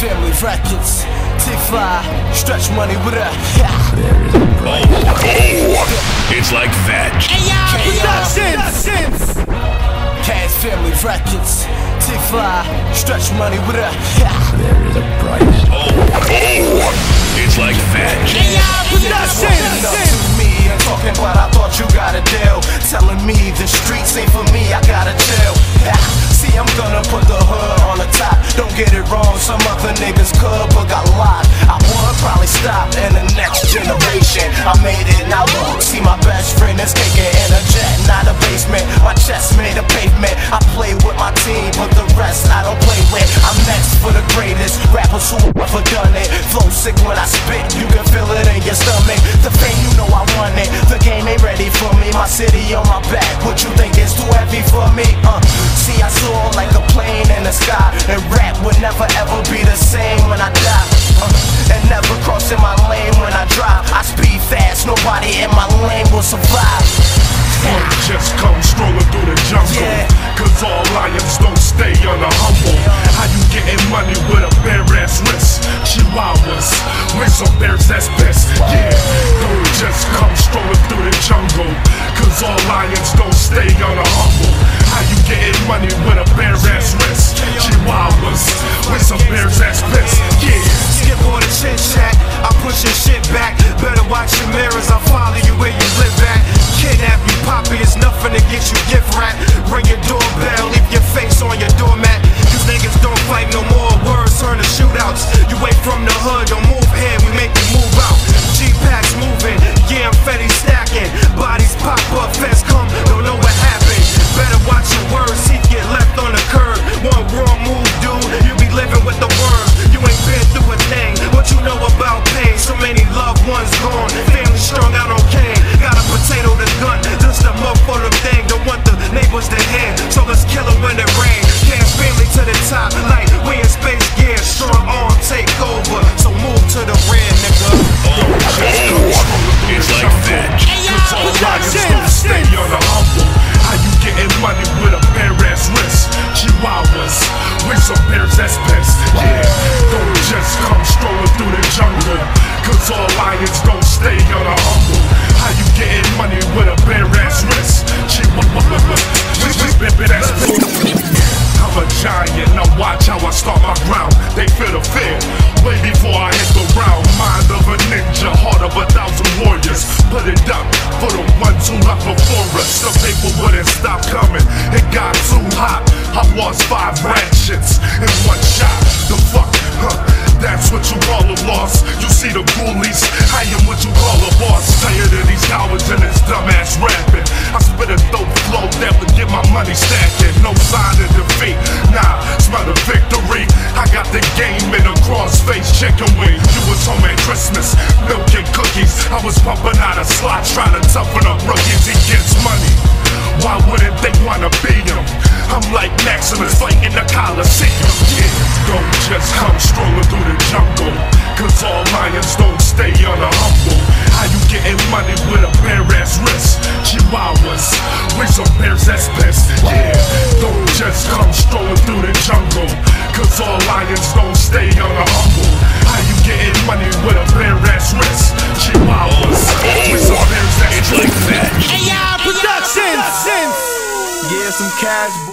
Family Records, T-Flyy, Stretch Money, what up? Oh, it's like that. Productions! Cash Family Records, T-Flyy, Stretch Money, what up? Oh, oh, it's like that. Walking up to me and talking what I thought you gotta deal Telling me the streets ain't for me, I gotta chill. See, I'm gonna put the hood on the top. Don't get it wrong, some other niggas could, but got locked. I would probably stop in the next generation. I made it, now look. See, my best friend is kicking in a jet, not a basement. My chest made a pavement. I play with my team, but the rest I don't play with. I'm next for the greatest rappers who ever done it. Flow sick when I spit, you can feel it in your stomach. The fame, you know I want it. The game ain't ready never ever be the same when I die. Uh, and never crossing my lane when I drive. I speed fast, nobody in my lane will survive. One just come strolling through the jungle. Yeah. Cause all lions don't stay on the humble. Like we in space gear. Strong arm take over, so move to the rear, nigga. Oh, it's like that. A giant, now watch how I start my ground. They feel the fear, way before I hit the ground. Mind of a ninja, heart of a thousand warriors. Put it up for the ones who left before us. The people wouldn't stop coming, it got too hot. I lost five rations in one shot. The fuck, huh? That's what you call a loss. You see the bullies, I am what you call a boss. pumping out a slot, trying to toughen up rookies. He gets money. Why wouldn't they wanna beat him? I'm like Maximus fighting the Coliseum. Yeah, don't just come strolling through the jungle. Cause all lions don't stay on the humble. How you getting money with a bare ass wrist? Chihuahuas, with some bears that's pissed. Yeah, don't just come strolling through the jungle. Cause all lions don't cash.